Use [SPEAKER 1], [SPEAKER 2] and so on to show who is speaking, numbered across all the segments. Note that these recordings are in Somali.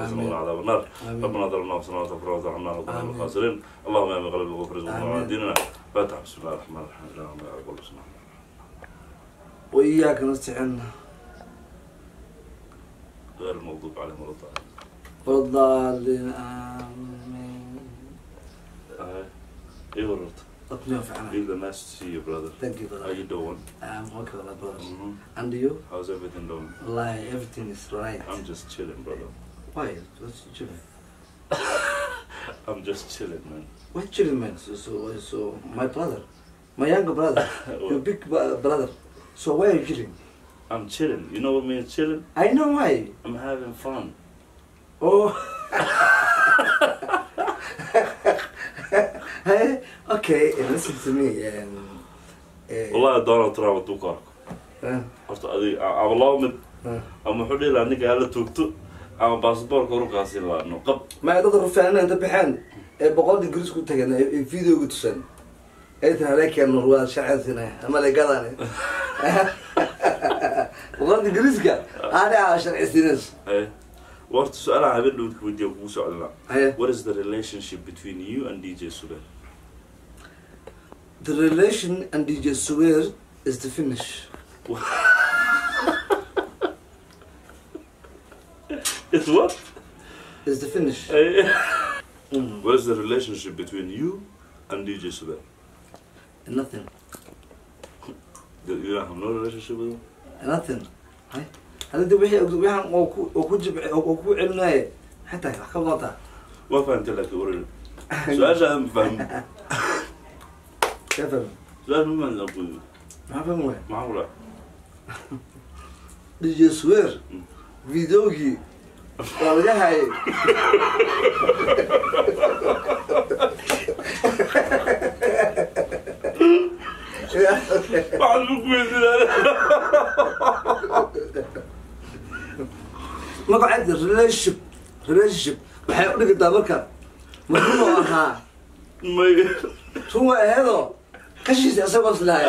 [SPEAKER 1] وقنا
[SPEAKER 2] آمين.
[SPEAKER 1] عذاب النار. ربنا ظلمنا وصلنا وتغفر وزعمنا وكنا من
[SPEAKER 2] آمين.
[SPEAKER 1] الخاسرين اللهم يا مغلب الغفر رزقنا
[SPEAKER 2] آمين.
[SPEAKER 1] وديننا فاتح بسم الله الرحمن الرحيم اللهم يا رب الرحمن
[SPEAKER 2] وإياك نستعين
[SPEAKER 1] غير المغضوب عليهم ولا الضالين
[SPEAKER 2] ولا الضالين آمين
[SPEAKER 1] آه. إيه ورط
[SPEAKER 2] ربنا ينفعنا
[SPEAKER 1] Feel the nice to see you brother
[SPEAKER 2] Thank you
[SPEAKER 1] How
[SPEAKER 2] brother
[SPEAKER 1] you doing?
[SPEAKER 2] I'm okay with brother
[SPEAKER 1] Mhm.
[SPEAKER 2] And you?
[SPEAKER 1] How's everything doing?
[SPEAKER 2] Wallahi everything is right
[SPEAKER 1] I'm just chilling brother
[SPEAKER 2] Why? What's chilling?
[SPEAKER 1] I'm just chilling man
[SPEAKER 2] What chilling man? So, so, so my brother My younger brother Your big bro- brother So why are you chilling?
[SPEAKER 1] I'm chilling You know what means chilling?
[SPEAKER 2] I know why
[SPEAKER 1] I'm having fun
[SPEAKER 2] Oh Hey, okay, listen to me um, uh,
[SPEAKER 1] والله دونالد ترامب hadduu ku arko
[SPEAKER 2] uh,
[SPEAKER 1] horta adig ama laba mid
[SPEAKER 2] uh.
[SPEAKER 1] ama wuxuu dhihi lahaa ninka hala toogto ama baasaboorka ururkaasi laano qab
[SPEAKER 2] ما dad rufaanina inta baxeen ee boqol ingiriis ku tageen ee videoga tusan. Ay tiri halekeen waa sharciyadina ama legadane boqol ingiriiska aani aa sharcisinas
[SPEAKER 1] Hey. horta su'aalaha habeen dhowdka weydiiya kugu socdinaa
[SPEAKER 2] haye
[SPEAKER 1] what is the relationship between you and dj suber
[SPEAKER 2] the relation and DJ Suwer is the finish
[SPEAKER 1] It's what?
[SPEAKER 2] It's the finish.
[SPEAKER 1] What's the relationship between you and DJ Subel?
[SPEAKER 2] Nothing.
[SPEAKER 1] You don't have no relationship with him?
[SPEAKER 2] Nothing. هذا جب وحن وكجب وكعلناي حتى خبطة
[SPEAKER 1] ما فهمت لك ورد سؤال شو فهم
[SPEAKER 2] كيف
[SPEAKER 1] فهم سؤال مما نقول
[SPEAKER 2] ما فهم وين ما هو لا دي فيديو
[SPEAKER 1] كي وجهها إيه؟
[SPEAKER 2] بعلمك مقعد ريليشنشيب ريليشنشيب waxay u dhigtaa marka markunuu ahaa tun waa aheedoo kashiisa isagoo islaaya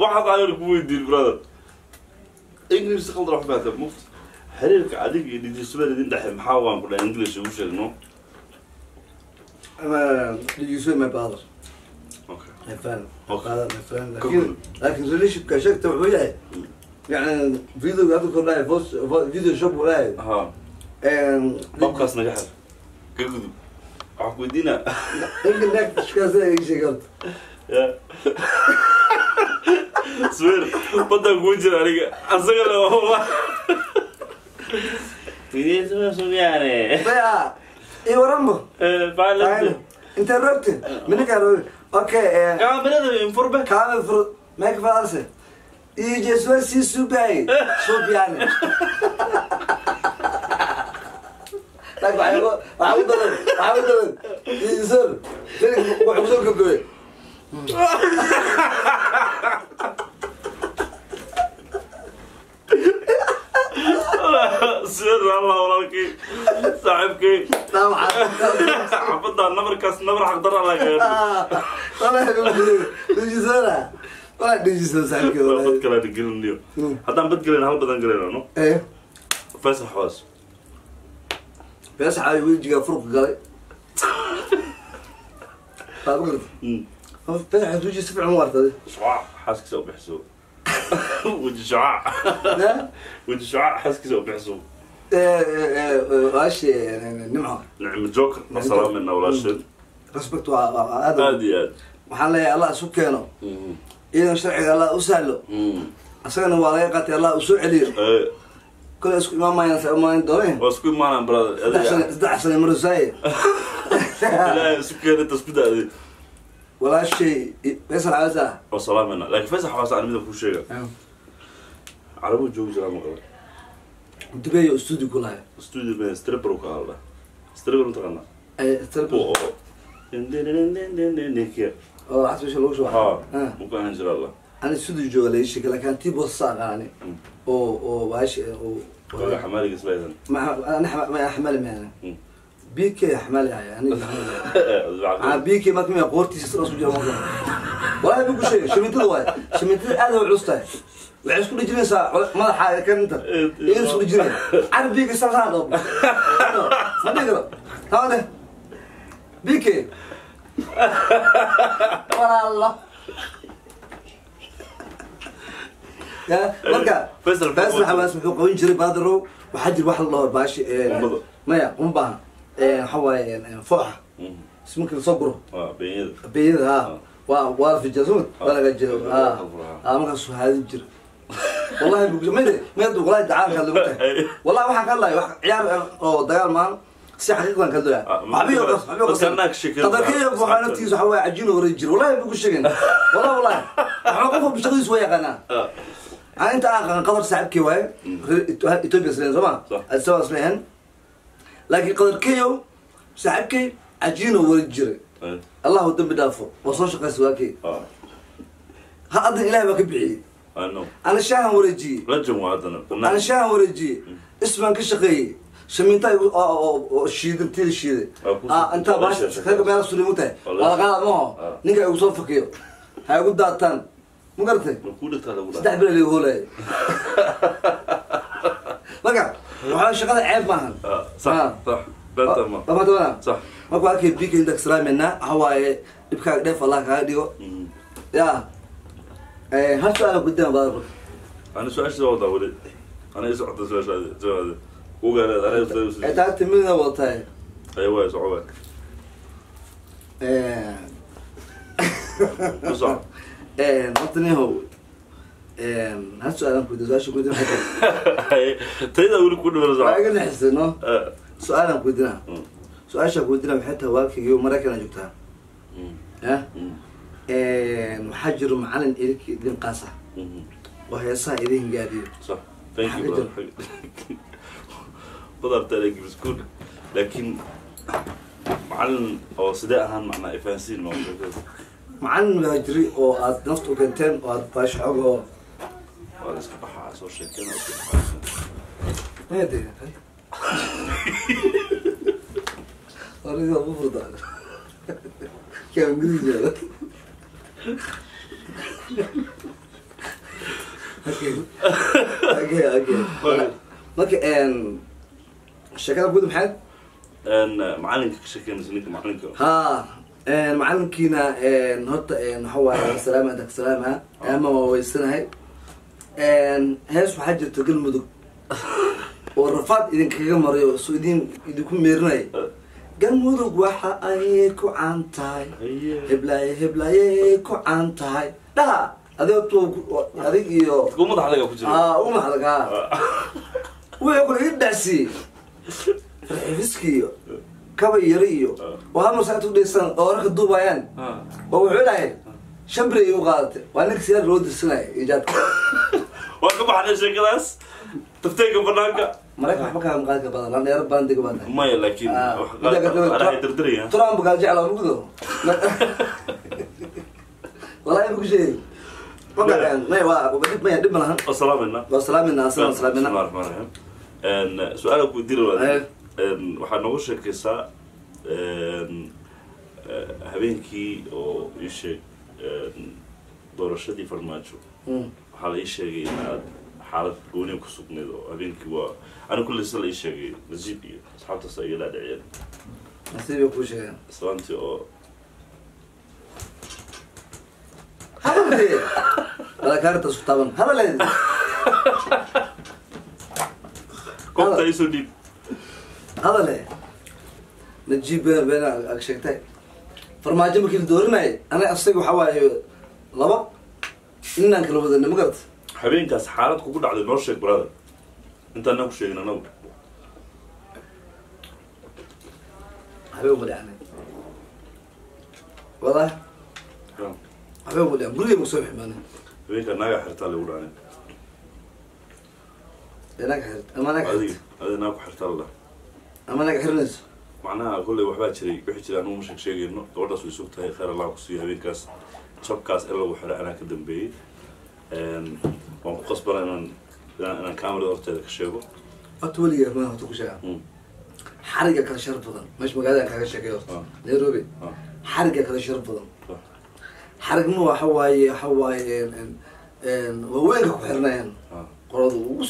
[SPEAKER 1] waxaad aan ku weydiin brother انجلش خلط بها تموت حريرك عديك اللي جسبان اللي
[SPEAKER 2] ندحي محاوان كلها انجلش وش
[SPEAKER 1] إنه؟
[SPEAKER 2] أنا جسبان ما
[SPEAKER 1] بقدر.
[SPEAKER 2] أوكي. فاهم هذا
[SPEAKER 1] فاهم
[SPEAKER 2] لكن لكن ليش كشكت وحوي يعني فيديو هذا كله فوس فيديو شوب ولا
[SPEAKER 1] ها بودكاست نجح
[SPEAKER 2] كذب عقودينا انجلش كذا إيش قلت.
[SPEAKER 1] badan kuu jira aniga asagana
[SPEAKER 2] iwaranbo
[SPEAKER 1] intee
[SPEAKER 2] roogte mininkaa rooge okay kaamiradafurbe
[SPEAKER 1] kaamil fur
[SPEAKER 2] meeka falalse iyo jesuwa sii subaay subyane waxaa u dadan waxaa u dadan isor filim wuxuu ku soo gabgabay سر الله
[SPEAKER 1] ولالكي صاحبكي طبعا. حفظنا
[SPEAKER 2] النمر
[SPEAKER 1] كاس النمر حقدر على غير
[SPEAKER 2] طلع دجي سنة. طلع دجي سنة صاحبكي
[SPEAKER 1] والله
[SPEAKER 2] بدك
[SPEAKER 1] لا تقلن اليوم. هذا بدك لنا هل بدنا نقلنا
[SPEAKER 2] نو؟
[SPEAKER 1] إيه. فيصل
[SPEAKER 2] حواس. فيصل حواس ويجي فرق قال طيب قلت فيصل حواس ويجي سبع مرات هذه. صح
[SPEAKER 1] حاسك سوي بحسوب والشعاع نعم.
[SPEAKER 2] والشعاع حس
[SPEAKER 1] كذا بيحزوم راشي آه، آه،
[SPEAKER 2] آه، يعني
[SPEAKER 1] نمعه نعم جوكر
[SPEAKER 2] نصرا نعم. منه وراشد رسبكت هذا. هادي محل يا الله سكينة. إذا شرع يا الله أسهله أسهله والله
[SPEAKER 1] قتل
[SPEAKER 2] الله أسهله إيه. كل أسكو ما
[SPEAKER 1] ما ينسى ما يندوين
[SPEAKER 2] أسكو ما
[SPEAKER 1] أنا
[SPEAKER 2] برادر. ادعس أنا
[SPEAKER 1] مرزاي لا اسكو أنا تسكو
[SPEAKER 2] walaashay faysal caawisa
[SPEAKER 1] waa salaamina laakiin fasax hoos aan mida kuu sheega carabuu joogi jiraa maqlay
[SPEAKER 2] dubeeyo studio ku lahay
[SPEAKER 1] studio man stripper ka hadla stripper mataqaanaa
[SPEAKER 2] oo
[SPEAKER 1] oo ninkiya
[SPEAKER 2] xasbisha lagu shuba
[SPEAKER 1] ha muku ahaan jira alla
[SPEAKER 2] ani studio jooga la ishika laakiin tii boos saa qaani oo oo waashi oo
[SPEAKER 1] waaga xamaaliga islaysan
[SPEAKER 2] ma ana ma xamali maana
[SPEAKER 1] Mm.
[SPEAKER 2] BK xamali ay ani ah BK ma kuma qoortiisa soo jira marka walahi buu sheegay shimintada waay shimintada aad u culus tahay waxay isku dhijinaysaa madaxa kan inta iyan isku dhijinaya carabiga saasaan dhoob ma dhihi karo taade bike walaalo ya marka
[SPEAKER 1] Faisal,
[SPEAKER 2] faisal xawaas wuxuu qaban jiray baadarow waxaa jira wax la dhaho baashi
[SPEAKER 1] Qumbada.
[SPEAKER 2] maya qumbaha waxa waaye fooxa ismarka la soo guro.
[SPEAKER 1] Waa beenyada
[SPEAKER 2] beyada ha waa waa la fijaa sumad waa laga jiro
[SPEAKER 1] Ah.
[SPEAKER 2] ha ha markaas haadin jira. Wallahi bugso mayde mayde wallahi dacaalka lagu tahay wallahi waxaan ka hadlaya wax ciyaar oo dagaal maan si xaqiiqdan ka doya
[SPEAKER 1] Ah,
[SPEAKER 2] waxbiyo qas waxbiyo qas
[SPEAKER 1] dadka naag sheekada-
[SPEAKER 2] qadarkeeya waxaa naftiisa waxa waaye cajiin hore jiro wallahi bugu sheegen wallahi wallahi waxaa qof bishaqadiis waa yaqaanaa aan inta aan qan qadar saaxiibkii waaye. Reer Ethiopia isleen soo ma?
[SPEAKER 1] Sax.
[SPEAKER 2] asawa isleen laakiin qadarkeeyo saaxiibkay cajiin hore jiray allahu dambi dhaafo waa soo shaqaysa waakii ha adan ilahay baa ka bixiyey ana shaahan wareejiyey ana shaahan wareejiyey isbaan ka shaqeeyey shaminta shiidanteeda shiiday intaa
[SPEAKER 1] waa la
[SPEAKER 2] baasha
[SPEAKER 1] sheegay.
[SPEAKER 2] kaga meela sulimu tahay maho
[SPEAKER 1] Ah.
[SPEAKER 2] ninka igu soo fakiyo ha igu daataan ma garatay
[SPEAKER 1] lagu
[SPEAKER 2] saddex bila laga hoolaya marka waxaa shaqada ceeb maahan
[SPEAKER 1] sax
[SPEAKER 2] Ah.
[SPEAKER 1] sax beenta ma
[SPEAKER 2] dhamaatana
[SPEAKER 1] sax
[SPEAKER 2] marka arkay bika inta islaameynaa waxa waaye dhibkaaga dheef allah kaaga dhigo
[SPEAKER 1] Mhm.
[SPEAKER 2] ya hal su'aala gudama badan
[SPEAKER 1] ana su'aasha soo wadaa weli ana isocota su'aashaadi jawaade ugaaleed ana
[SPEAKER 2] ee taa timidna watahay
[SPEAKER 1] ay waay soco waay ku soco
[SPEAKER 2] horta nihow
[SPEAKER 1] su'aalaankuwediino
[SPEAKER 2] su'aalaan
[SPEAKER 1] kuwedina
[SPEAKER 2] su'aashaa kuwedina macalin oo heesaha idin
[SPEAKER 1] oo sidee ahaan macnaa ifahansiin
[SPEAKER 2] macalin baa jiray oo aad nafta u oo aad baashacog
[SPEAKER 1] خالص في بحر عصور شكلنا نادي
[SPEAKER 2] أريد أن أفرض كان جديد أوكي. أوكي أوكي. طيب. أوكي أن الشكل بود محل
[SPEAKER 1] أن معلمك شكل
[SPEAKER 2] زنيك معلمك ها أن معلمكينا هو هرت أن هو سلامة دك سلامة آه. أما هاي. hees waxaa jirta galmudug oo rafaad idinkaga marayo soo idin idinku meerinaya galmudug waxa ay ku caan tahay. Heblaaye heblaaye ku caan tahay. Dhaha adig iyo umadaxdaga ah, wuxuu kula i dhaasiiyey raxifiski iyo kabay yari iyo oo hal marsaat udheystaan duubayaan. Ah. Oo wuxuu dhahay shambrey u qaadatay waa ninka siyaar loo dirsanaya ijaadka
[SPEAKER 1] waa ka baxday sheekadaas tafteega banaanka
[SPEAKER 2] maraykan waxba kaa maqaalka badan dhalinyaro baandiga baa
[SPEAKER 1] tahay maya
[SPEAKER 2] laakiin
[SPEAKER 1] ah, arahay dardaraya
[SPEAKER 2] trump kaa jeclaa lugudo wallahi ku
[SPEAKER 1] sheegay? Su'aala ku
[SPEAKER 2] diri
[SPEAKER 1] waad. Waxaad noogu sheekaysaa eh, habeenkii oo ii sheeg doorashadii farmaajo.
[SPEAKER 2] Hmm
[SPEAKER 1] waxaa la ii sheegay in aad xaalad gooni ku sugnayd oo habeenkii waa ani kulli sida la ii sheegay nasiib iyo asxaabtaas ay iga dhaadhiciyeen.
[SPEAKER 2] Nasiib kuu sheegeen.
[SPEAKER 1] Islaantii oo
[SPEAKER 2] hadalde wala kaarta isku taaban. Hadaleed
[SPEAKER 1] koobta ii soo dhiib.
[SPEAKER 2] Hadale najiib been been ag sheegtay. Farmaajo markii la doorinayay aniga asaga waxaa waaye laba inaan kala wadana ma garata
[SPEAKER 1] habeenkaas xaalad kugu dhacday noo sheeg brother. Intaanaan ku sheegin anagu.
[SPEAKER 2] Habeen
[SPEAKER 1] habeenkaa naagaa xirtaa lagu
[SPEAKER 2] ama
[SPEAKER 1] naa ku xirtaa la.
[SPEAKER 2] Ama naga xirinayso
[SPEAKER 1] macnaha kolley waxbaa jiray. Wixii jira anugu ma sheeg sheegayno. Gabadhaas way sug tahay khayr allah ku siiyo habeenkaas jabkaas in lagu xiro anaa ka dambeeyey. Een, waan ku qasbana inaan inaan kamerada horteeda ka sheego.
[SPEAKER 2] Horta weligaa ma horta ku sheegaa.
[SPEAKER 1] Mm.
[SPEAKER 2] xariga kala sharaf badan. Meesha magaalada kaaga sheegay horta.
[SPEAKER 1] Ah.
[SPEAKER 2] nairobi.
[SPEAKER 1] Ah.
[SPEAKER 2] xariga kala sharaf badan.
[SPEAKER 1] Ah.
[SPEAKER 2] xarigna waxa waaye waxa waaye een, een, waaweynka ku xirnayaan
[SPEAKER 1] ah.
[SPEAKER 2] Qolada ugu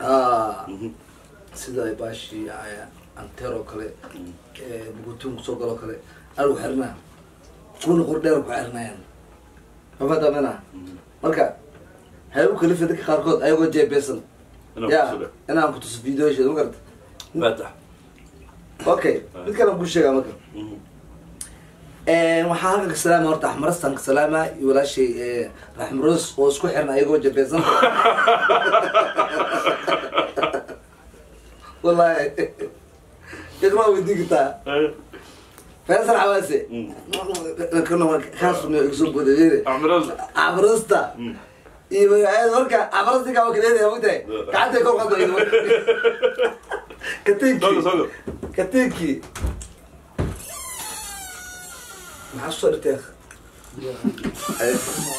[SPEAKER 2] ah.
[SPEAKER 1] Mhm.
[SPEAKER 2] sida baashi antero kale bugutuun ku soo galoo kale. Agu xirnaa kuna qordheer ku xirnayaan mafadamena
[SPEAKER 1] Mhm.
[SPEAKER 2] marka hay u kalifa dadka qaarkood ayagoo jeebeesan
[SPEAKER 1] Inaan
[SPEAKER 2] ya inaan kutuso videoyasheeda ma garata okay mid kale ku sheegaa marka
[SPEAKER 1] Mhm.
[SPEAKER 2] waxaa halkan ka salaama horta axmarastan ka salaama iyo walaashay raxmaroos oo isku xiran ayagoo jabeesan wallahi iqraa weydiin kartaa?
[SPEAKER 1] Eh,
[SPEAKER 2] faysal xawaase
[SPEAKER 1] Mm.
[SPEAKER 2] kaasuna igsoo bodayeere
[SPEAKER 1] Axmaroos.
[SPEAKER 2] axmarosta
[SPEAKER 1] Mm.
[SPEAKER 2] iyo magaceeda marka axmarosta kaa wakaleedaya mogtahay gacantay kor
[SPEAKER 1] soo gal.
[SPEAKER 2] katiinkii maxaa soo dhirtay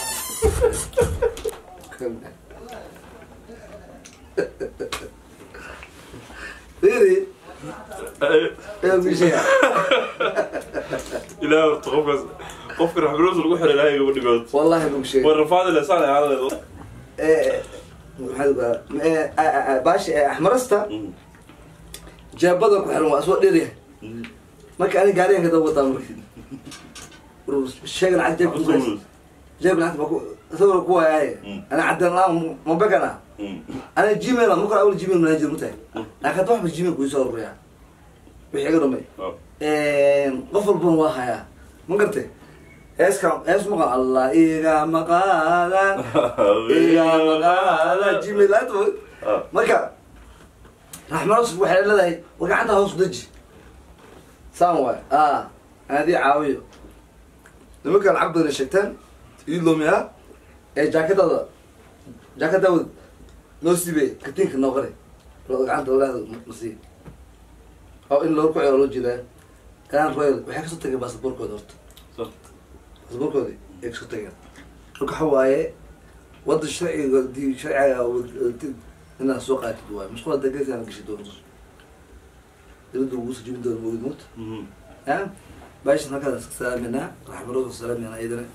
[SPEAKER 2] Really?
[SPEAKER 1] Eh,
[SPEAKER 2] Ee, bir şey yap.
[SPEAKER 1] ilaahay horta qofkaas qofka raxmaroos lagu xiray ilaahay igama dhigood
[SPEAKER 2] Vallahi bu bir şey.
[SPEAKER 1] way rafaadi leh saan ahaadaleed
[SPEAKER 2] Ee, maxaa lagu dhahaa? Ee, a- a- baashi ee, axmarasta jeebada ku xiran waa soo dheeryahay marka ani gaarigan ka daba wataa marka sheegan cad jeebka ku haysa jeeb lacagta baa ku sawir ku waayaay
[SPEAKER 1] Mm.
[SPEAKER 2] ana caddan laa ma begana ana gmail ma kora awal gmail manager mutahay
[SPEAKER 1] Mm.
[SPEAKER 2] laakiin waxba gmail kuii soo ururiyaa wixii iga dhumay qof walbana waa hayaa ma gartay heeska hees maqan allah iga maqaada iga maqaada gmail lacagta
[SPEAKER 1] Ah.
[SPEAKER 2] marka raxmaros waxay leedahay war gacanta hoos deji. Saan waay. A aadii caawiyo. Nimanka lacag badan ay sheegteen ii loomiyaa ee jaakadada jaakadaawad noo siibay katiinka noo lo gacanta walaada masii oo in loo kuceo loo jeedaa gaan royal waxay ka soo tageen baasaboorkooda horta. Baasaboorkooda ay ka soo tageen. Marka waxa waaye wadda sharciga di sharciga inaad soo qaatid waaye mashquul degeysa aan gashi doonto? Dibadda ugu soo jibin doona moogid moogta ha baashan halkaas iska salaaminaa raxmarood salaaminaa iyadana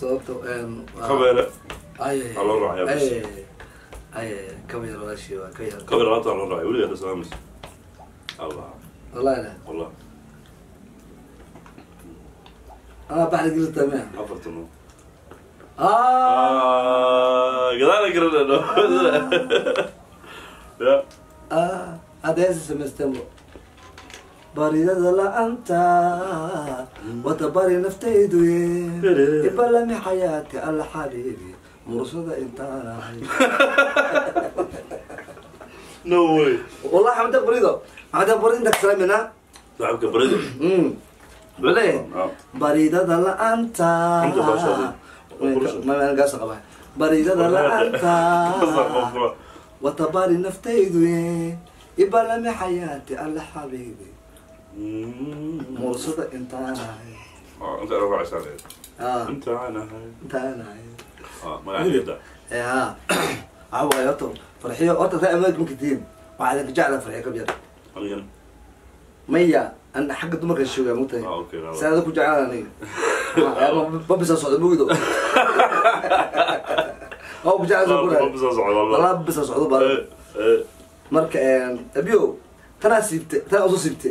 [SPEAKER 2] sababta
[SPEAKER 1] kabeele loo
[SPEAKER 2] yar walaashii waa ka yar
[SPEAKER 1] kabeele laabtaa loo raacay weligaa dhasalaamis allah
[SPEAKER 2] wallahi la
[SPEAKER 1] wallah
[SPEAKER 2] anaa baxda gelita mea
[SPEAKER 1] afartan oo
[SPEAKER 2] ah
[SPEAKER 1] gadaala garanayno ya
[SPEAKER 2] ah hadda heesa samaysteen baridada la-anta wata bari naftaydu ye. Ibalami xayaati alla xabiibi mursada intaan ahay
[SPEAKER 1] no way.
[SPEAKER 2] Wallahi xamda barido xamda bale baridada la-anta magaasa qaba. Baridada la-anta wata bari naftaydu ye. Ibalami xayaati alla xabiibi Mm. muusada intaan ahay
[SPEAKER 1] ah, inta ugu casaaneed
[SPEAKER 2] ah. intaan ahay
[SPEAKER 1] intaan ahay ah, magaceeda
[SPEAKER 2] yaa eh, awaa horta farxiyo horta saa amaad makadiin waxaa idinka jecla farxiyo ka
[SPEAKER 1] biyar
[SPEAKER 2] maya an xagga dumarka sheega mugtahay saada ku jeclaan aniga? Babisa socda mugido oo ku jeclaan walaa babisa socdo baa marka eh, abiyo tanaa siibte tanaa u soo siibte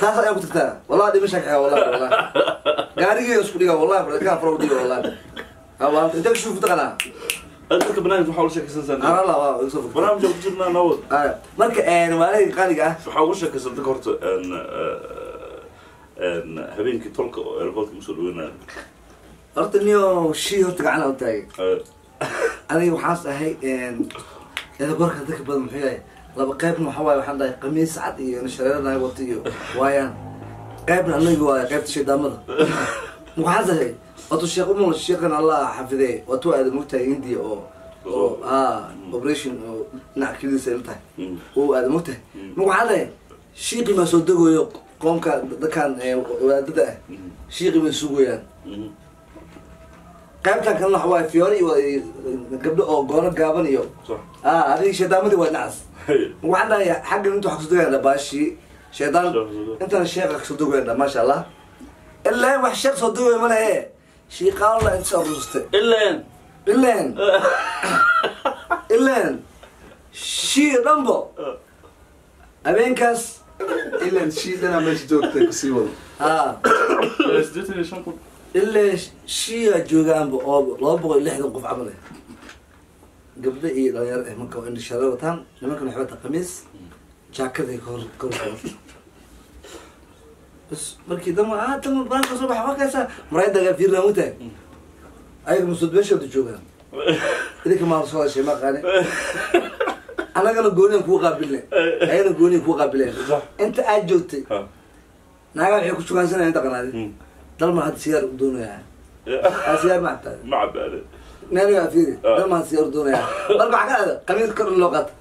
[SPEAKER 2] taas ayaa ku tirtaa wallahi dhimasha kaxeya wallahi wallahi gaarigeeda isku dhiga wallahi barkaha fara dhiga wallahi hawa intee kashu ku
[SPEAKER 1] taqanaa dadka barnaamij waxaa ula
[SPEAKER 2] sheekaysansan ala waa soo fog
[SPEAKER 1] barnaamij ku jirnaa
[SPEAKER 2] nawad aya marka maalinka qaaliga ah
[SPEAKER 1] waxaa ugu sheekaysan dadka horta habeenkii tolka oo airportka u soo dhaweynaya
[SPEAKER 2] horta niyo shii horta gacana u taagay aniga waxaas ahay eedaborka dadka badan muxuu yahay laba qaybna waxa waaye waxaan dhahay qamiis cad iyo shareeranahay wata iyo waayaan. Qaybna anaga waaye qaybta shaydaamada waxaas ahay wato sheekh umul sheekhan allah xafidee. Wato aada mogtahay india oo oo ah operation oo dhinac kelidiisa ila tahay. Oo aada mogtahay marka waxaan dhahay shiiqi baa soo degayo qoomka dadkan wadaadada ah. Shiiqi bay sugayaan qaybtan kalena waaye fiyoore iyo gabdho oo goono gaaban iyo ah adiga shaydaamadii waa nacas waxaan dhahay xaggan ka soo degayaan baashi shaydaan
[SPEAKER 1] Soo-
[SPEAKER 2] intana sheekha ka soo degayaan maasha allah ilaa wax sheekh soo duway ma lehe shiiqaalo la inta aruustay
[SPEAKER 1] ileen
[SPEAKER 2] ileen ileen shii dhanbo. Habeenkaas.
[SPEAKER 3] Ilan shiidana meesha joogtay
[SPEAKER 1] ka sii wado
[SPEAKER 2] ilaa shiiga joogaanba oo laba boqol iyo lixdan qof camal ah gabdho iyo dhalinyaro ah marka waa indhashaare wataan nimankan waxay wataa qamiis jaakaday ka hor ka hor bas markii dama ah dama baanka soo baxa wakaysa maraayadaga fiirnaa mutahay ayaga masuud meeshooda joogaan. Idinka maa soo heshay ma qaane annagana gooniyan kuu qaabilne. Ayagana gooniyan kuu qaabileen inta aad joogtay naagaa waxay ku shugaansanayaan taqanaadi
[SPEAKER 1] Hmm.
[SPEAKER 2] Dalma hadda sigaar u doonayaa aa sigaar ma cabtaa
[SPEAKER 1] ma cabaade
[SPEAKER 2] naaniga fiiri
[SPEAKER 1] Ah.
[SPEAKER 2] dalma hadda sigaar u doonayaa dalba waxaa ka aada qamiis kor loo qaata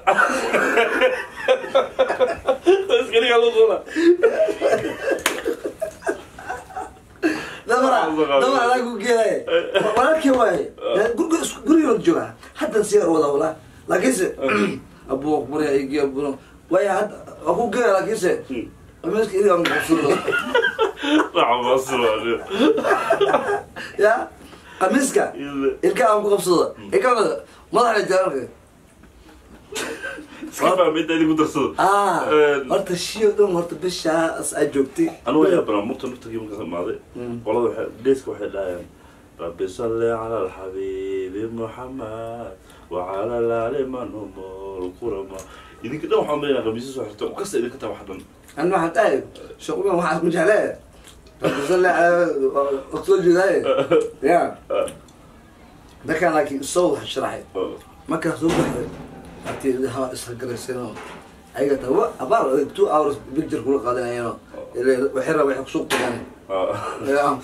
[SPEAKER 2] dabara dabara adaa ku geelaya walaalkii waaye. Guriga isku guriga joogaa haddan sigaar wada walaa laakiinse abu marya igi abuno waaya hadda waa ku geeya laakiinse qamiiska idiga aan
[SPEAKER 1] raxmasulaade
[SPEAKER 2] ya qamiiska. Ilka aan ku qabsado. Ilka madaxa jaarka ah horta shiyo dhan horta bishaas aad joogtay.
[SPEAKER 1] Anigu ayaa banaa murta naftarkii marka imaaday.
[SPEAKER 2] Mm.
[SPEAKER 1] qolada geeska waxay dhahayaan rabbi salli cala alxabiibi muxamed wacala laali man humul kurama idinka dhan waxaan leeyahay khamiisa soo xirta kasta idinka taa wax dhan
[SPEAKER 2] anna waxaan dhahay shuquma waxaas ma jeclee waad soo jeedaaye ya dadkaan laakiin isoo wax sharaxay. Oh. Markaa soo baxday hatii haba ishargaraysayno ayaga taa wa abaar eh, two hours picture kula qaadanayeenoo oh. waxay rabaa waxay ku soo qadaan ah.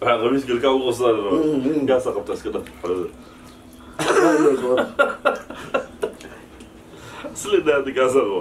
[SPEAKER 1] waxaa khamiis galkaa ugu qoslaan
[SPEAKER 2] mm, mm,
[SPEAKER 1] mm. gaasa qabtaa iska dhaq
[SPEAKER 2] xoolada
[SPEAKER 1] isla dhaada gaasa qaba